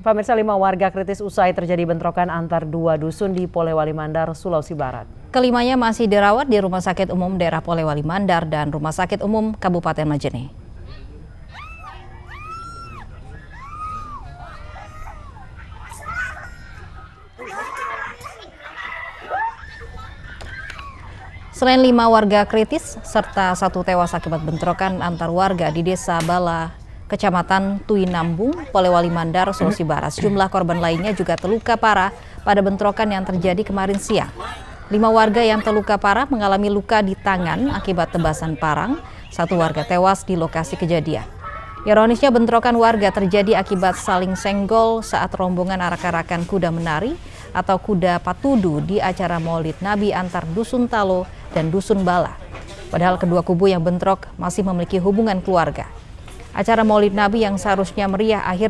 Pemirsa lima warga kritis usai terjadi bentrokan antar dua dusun di Polewali Mandar, Sulawesi Barat. Kelimanya masih dirawat di Rumah Sakit Umum Daerah Polewali Mandar dan Rumah Sakit Umum Kabupaten Majene. Selain lima warga kritis serta satu tewas akibat bentrokan antar warga di Desa Bala, Kecamatan Tuinambung, Polewali Mandar, Sulawesi Barat. Jumlah korban lainnya juga terluka parah pada bentrokan yang terjadi kemarin siang. Lima warga yang terluka parah mengalami luka di tangan akibat tebasan parang. Satu warga tewas di lokasi kejadian. Ironisnya bentrokan warga terjadi akibat saling senggol saat rombongan arak-arakan kuda menari atau kuda patudu di acara maulid Nabi antar Dusun Talo dan Dusun Bala. Padahal kedua kubu yang bentrok masih memiliki hubungan keluarga. Acara Maulid Nabi yang seharusnya meriah akhir